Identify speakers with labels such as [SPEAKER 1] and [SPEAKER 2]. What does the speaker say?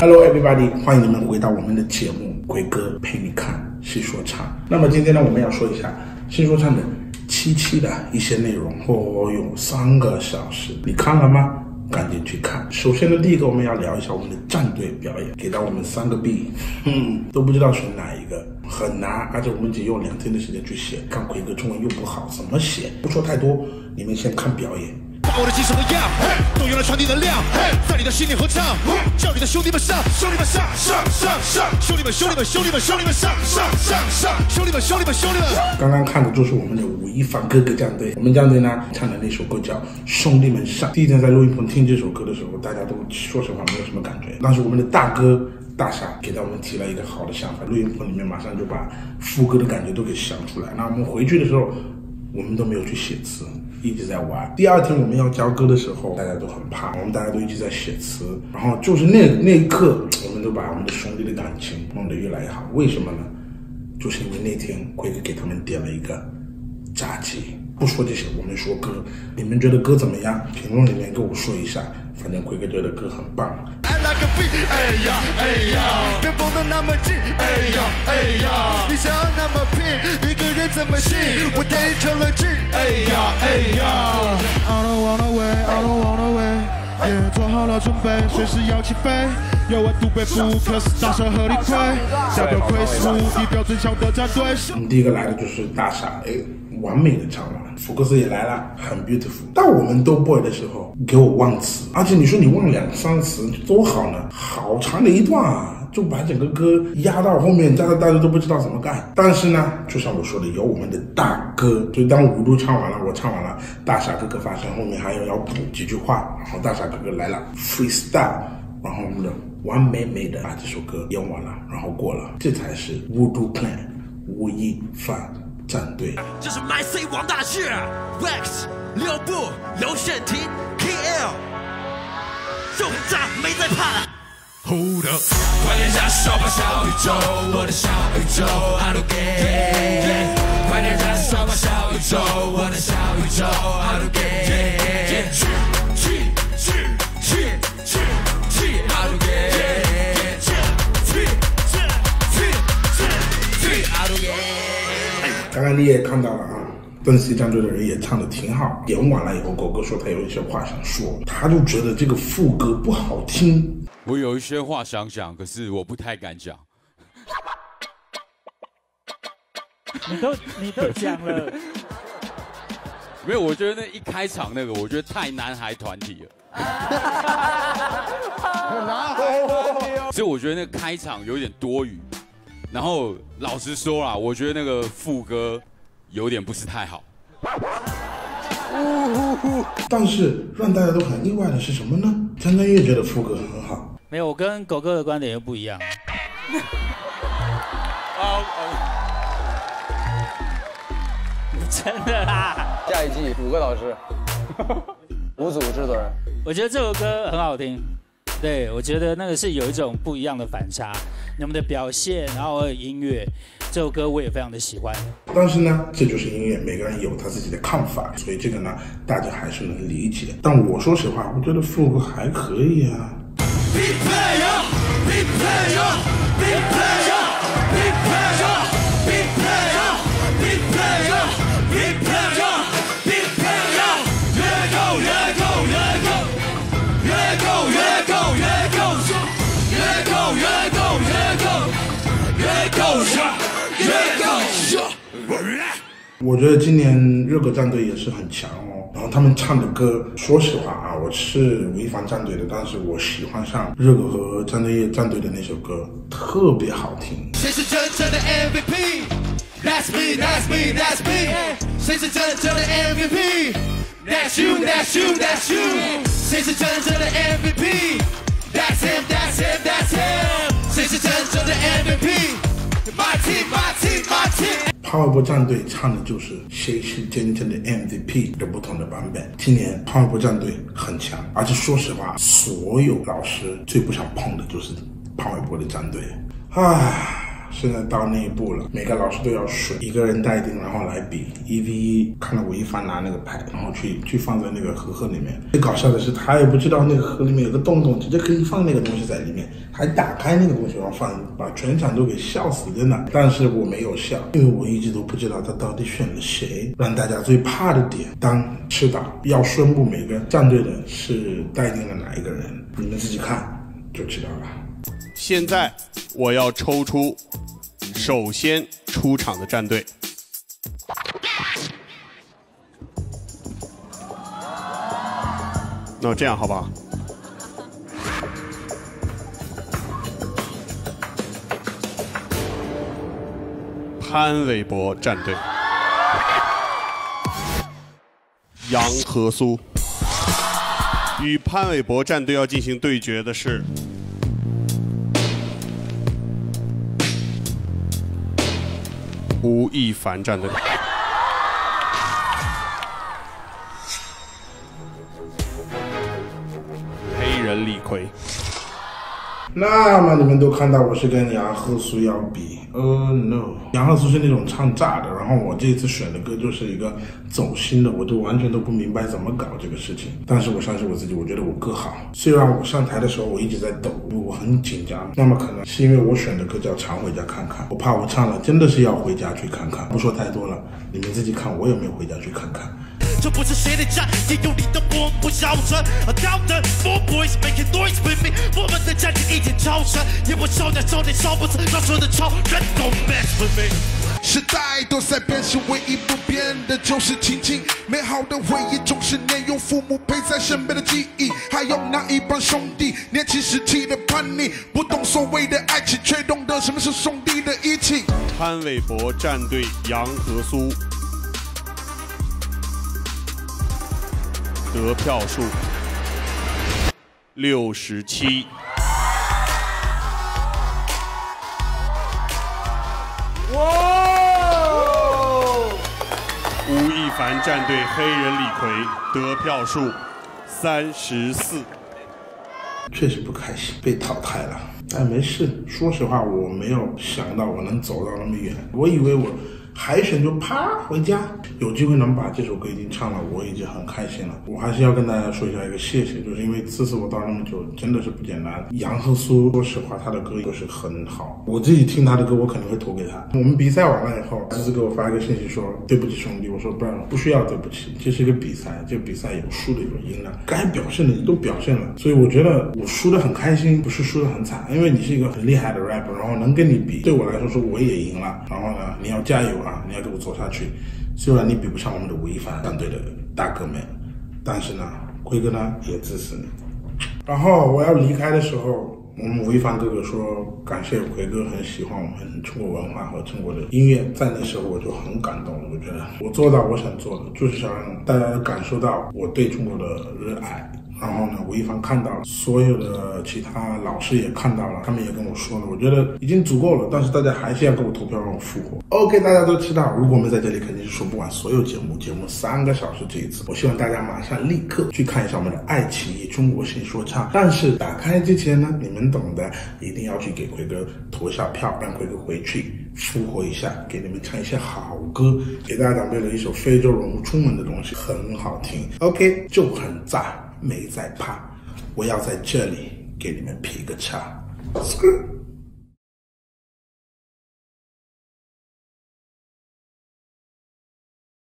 [SPEAKER 1] Hello everybody，欢迎你们回到我们的节目《奎哥陪你看新说唱》。那么今天呢，我们要说一下新说唱的七期的一些内容。哦有，三个小时，你看了吗？赶紧去看。首先呢，第一个我们要聊一下我们的战队表演，给到我们三个 B，嗯，都不知道选哪一个，很难，而且我们只用两天的时间去写。看奎哥中文又不好，怎么写？不说太多，你们先看表演。
[SPEAKER 2] 把我的精神一样，都用来传递能量，在你的心里合唱，叫你的兄弟们上，兄弟们上上上上，兄弟们兄弟们兄弟们兄弟们上。上上上，兄弟们兄弟们兄弟们。
[SPEAKER 1] 刚刚看的就是我们的吴亦凡哥哥战队，我们战队呢唱的那首歌叫《兄弟们上》。第一天在录音棚听这首歌的时候，大家都说实话没有什么感觉，但是我们的大哥大傻给到我们提了一个好的想法，录音棚里面马上就把副歌的感觉都给想出来。那我们回去的时候，我们都没有去写词。一直在玩。第二天我们要交歌的时候，大家都很怕，我们大家都一直在写词。然后就是那那一刻，我们都把我们的兄弟的感情弄得越来越好。为什么呢？就是因为那天奎哥给他们点了一个炸鸡。不说这些，我们说歌。你们觉得歌怎么样？评论里面跟我说一下。反正奎哥觉得歌很棒。
[SPEAKER 2] 哎呀哎呀，跟风的那么近，哎呀哎呀，你想那么拼，一个怎么信？我带成了劲，哎呀哎呀。I don't wanna wait, I don't wanna wait，也做好了准备，随时要起飞。有我杜贝夫，可是大蛇和李逵，代表奎是无敌标准强的战队。
[SPEAKER 1] 第一个来的就是大傻，哎，完美的唱完。福克斯也来了，很 beautiful。到我们都 boy 的时候，给我忘词，而且你说你忘两三词多好呢？好长的一段啊，就把整个歌压到后面，加的大家都不知道怎么干。但是呢，就像我说的，有我们的大哥，就当五度唱完了，我唱完了，大傻哥哥发现后面还有要补几句话，然后大傻哥哥来了 freestyle，然后我们的完美美的把这首歌演完了，然后过了，这才是五都 clan 吴亦凡。战队，
[SPEAKER 2] 这是 My C 王大治，Wax 六部刘炫廷，KL，就很炸，没在怕了。Hold up，快点燃烧吧小宇宙，我的小宇宙，I don't care。快点燃烧吧小宇宙，我的小宇宙，I don't care。去去去去去去，I don't care。去去去去去，I don't care。
[SPEAKER 1] 刚刚你也看到了啊，邓 C 战队的人也唱的挺好。演完了以后，狗哥说他有一些话想说，他就觉得这个副歌不好听。
[SPEAKER 3] 我有一些话想讲，可是我不太敢讲。
[SPEAKER 4] 你都你都讲了，
[SPEAKER 3] 没有，我觉得那一开场那个，我觉得太男孩团体了。
[SPEAKER 5] 男孩团体哦。
[SPEAKER 3] 所以我觉得那个开场有点多余。然后老实说啦，我觉得那个副歌有点不是太好。
[SPEAKER 1] 但是让大家都很意外的是什么呢？张震岳觉得副歌很好。
[SPEAKER 4] 没有，我跟狗哥的观点又不一样。
[SPEAKER 3] 哦
[SPEAKER 4] 真的啦。
[SPEAKER 5] 下一季五个老师，五组制作人。
[SPEAKER 4] 我觉得这首歌很好听。对，我觉得那个是有一种不一样的反差，你们的表现，然后还有音乐，这首歌我也非常的喜欢。
[SPEAKER 1] 但是呢，这就是音乐，每个人有他自己的看法，所以这个呢，大家还是能理解。但我说实话，我觉得副歌还可以啊。我觉得今年热狗战队也是很强哦，然后他们唱的歌，说实话啊，我是吴亦凡战队的，但是我喜欢上热狗和张震岳战队的那首歌，特别好听。
[SPEAKER 2] 谁是真正的 MVP？That's me，That's me，That's me。谁是真正的 MVP？That's you，That's you，That's you。谁是真正的 MVP？That's him，That's him，That's him。谁是真正的 MVP？My team，My team，My。
[SPEAKER 1] 玮柏战队唱的就是谁是真正的 MVP 的不同的版本。今年潘玮柏战队很强，而且说实话，所有老师最不想碰的就是潘玮柏的战队。唉，现在到那一步了，每个老师都要选一个人待定，然后来比一 v 一。看到吴亦凡拿那个牌，然后去去放在那个盒盒里面。最搞笑的是，他也不知道那个盒里面有个洞洞，直接可以放那个东西在里面，还打开那个东西然后放，把全场都给笑死在那。但是我没有笑，因为我一直都不知道他到底选了谁。让大家最怕的点，当吃到要宣布每个战队的是待定了哪一个人，你们自己看就知道了。
[SPEAKER 6] 现在我要抽出首先出场的战队。那这样好不好？潘玮柏战队，杨和苏与潘玮柏战队要进行对决的是吴亦凡战队。黑人李逵，
[SPEAKER 1] 那么你们都看到我是跟杨和苏要比，Oh no！杨和苏是那种唱炸的，然后我这次选的歌就是一个走心的，我都完全都不明白怎么搞这个事情。但是我相信我自己，我觉得我歌好。虽然我上台的时候我一直在抖，我很紧张。那么可能是因为我选的歌叫《常回家看看》，我怕我唱了真的是要回家去看看。不说太多了，你们自己看我有没有回家去看看。
[SPEAKER 2] 这不是谁的家，也有你的我不孝顺。A thousand four boys making noise with me，我们的家庭一点超神，也不少点少点少不成，让所有的超人 don't mess with me。
[SPEAKER 7] 时代都在变，是唯一不变的就是亲情。美好的回忆总是年幼父母陪在身边的记忆，还有那一帮兄弟，年轻时期的叛逆，不懂所谓的爱情，却懂得什么是兄弟的义气。
[SPEAKER 6] 潘玮柏战队杨和苏，得票数六十七。哇吴亦凡战队黑人李逵得票数三十四。
[SPEAKER 1] 确实不开心，被淘汰了。但没事，说实话，我没有想到我能走到那么远。我以为我海选就啪回家，有机会能把这首歌已经唱了，我已经很开心了。我还是要跟大家说一下一个谢谢，就是因为支持我到那么久，真的是不简单。杨和苏，说实话，他的歌都是很好，我自己听他的歌，我肯定会投给他。我们比赛完了以后，芝芝给我发一个信息说对不起兄弟，我说不然不需要对不起，这是一个比赛，这个比赛有输的有赢的，该表现的你都表现了，所以我觉得我输的很开心，不是输的很惨，因为你是一个很厉害的 rapper，然后能跟你比，对我来说说我也赢了，然后呢，你要加油啊，你要给我走下去。虽然你比不上我们的吴亦凡战队的大哥们，但是呢，辉哥呢也支持你。然后我要离开的时候，我们吴亦凡哥哥说感谢奎哥很喜欢我们中国文化和中国的音乐，在那时候我就很感动，我觉得我做到我想做的，就是想让大家感受到我对中国的热爱。然后呢，吴亦凡看到了，所有的其他老师也看到了，他们也跟我说了，我觉得已经足够了。但是大家还是要给我投票让我复活。OK，大家都知道，如果我们在这里肯定是说不完所有节目，节目三个小时这一次，我希望大家马上立刻去看一下我们的爱奇艺中国新说唱。但是打开之前呢，你们懂的，一定要去给奎哥投一下票，让奎哥回去复活一下，给你们唱一些好歌。给大家准备了一首非洲人物出门的东西，很好听。OK，就很赞。没在怕，我要在这里给你们劈个叉。